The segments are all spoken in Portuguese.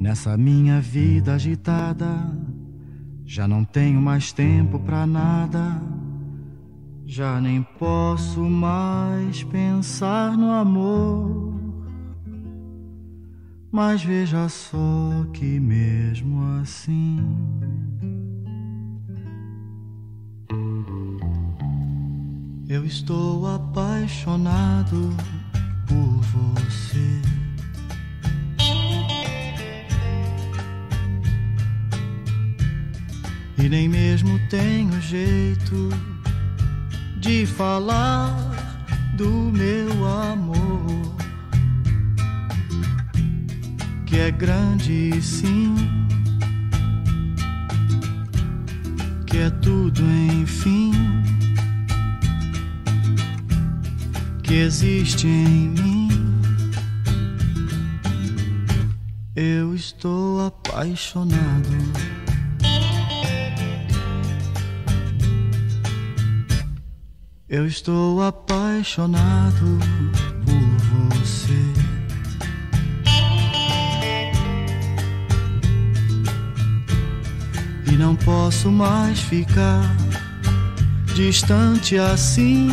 Nessa minha vida agitada, já não tenho mais tempo pra nada. Já nem posso mais pensar no amor. Mas veja só que mesmo assim. Eu estou apaixonado por você. E nem mesmo tenho jeito de falar do meu amor, que é grande sim, que é tudo enfim, que existe em mim. Eu estou apaixonado. Eu estou apaixonado por você. E não posso mais ficar distante assim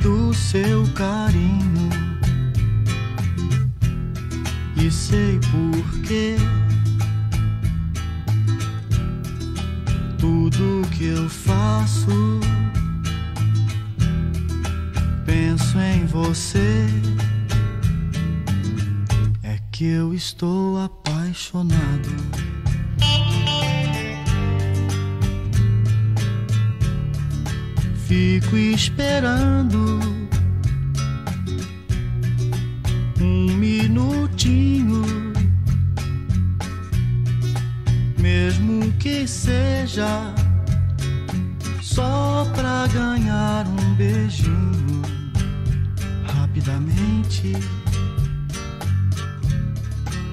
do seu carinho. E sei por quê. Tudo que eu faço você. É que eu estou apaixonado. Fico esperando um minutinho, mesmo que seja só pra ganhar um beijinho rapidamente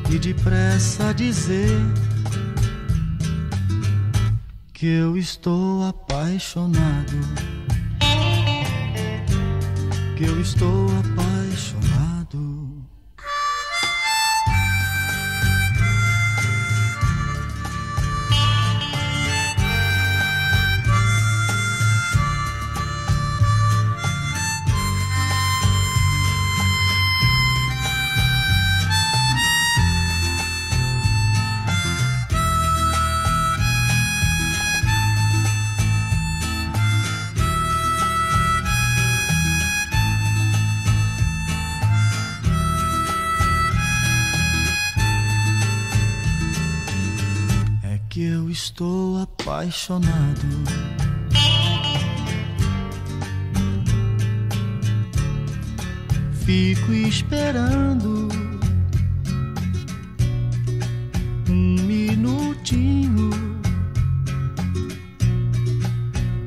e depressa dizer que eu estou apaixonado. Que eu estou apaixonado. Que eu estou apaixonado. Fico esperando um minutinho,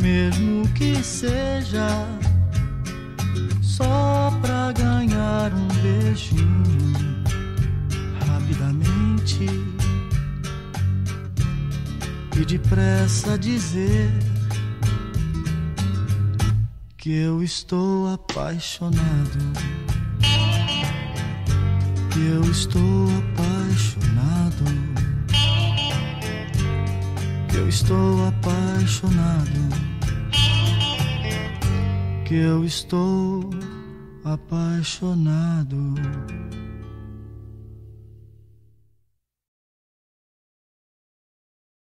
mesmo que seja só pra ganhar um beijinho rapidamente e depressa dizer que eu estou apaixonado. Que eu estou apaixonado. Que eu estou apaixonado. Que eu estou apaixonado.